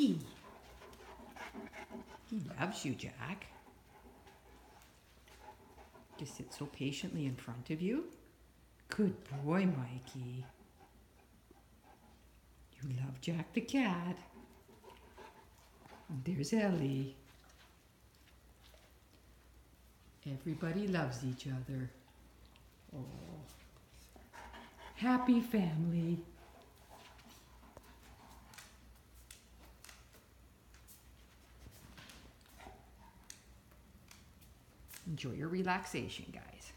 He loves you, Jack. To sit so patiently in front of you. Good boy, Mikey. You love Jack the cat. And there's Ellie. Everybody loves each other. Oh. Happy family. Enjoy your relaxation, guys.